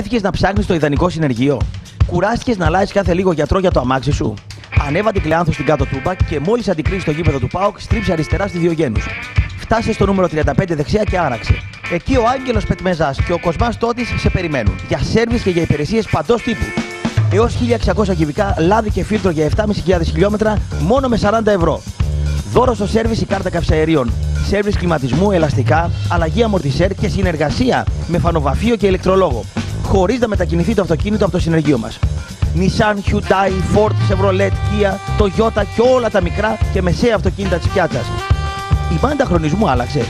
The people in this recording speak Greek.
Βρέθηκε να ψάχνεις το ιδανικό συνεργείο. Κουράστηκες να αλλάζεις κάθε λίγο γιατρό για το αμάξι σου. Ανέβα την κλεάνθου στην κάτω τούμπα και μόλις αντικρίσεις το γήπεδο του Πάοκ, στρίψε αριστερά στη Διογένου. Φτάσες στο νούμερο 35 δεξιά και άραξε. Εκεί ο Άγγελος Πετμεζάς και ο Κοσμάς Τότης σε περιμένουν. Για σέρβις και για υπηρεσίες παντός τύπου. Έως 1600 κυβικά λάδι και φίλτρο για 7.500 χιλιόμετρα μόνο με 40 ευρώ. Δώρο στο σέρβις η κάρτα καυσαερίων. Σέρβις κλιματισμού, ελαστικά, αλλαγή αμορτισέρ και συνεργασία με φανοβαφείο και ηλεκτρολόγο. Χωρίς να μετακινηθεί το αυτοκίνητο από το συνεργείο μας. Nissan, Hyundai, Ford, Chevrolet, Kia, Toyota και όλα τα μικρά και μεσαία αυτοκίνητα της πιάτσα. Η μπάντα χρονισμού άλλαξε.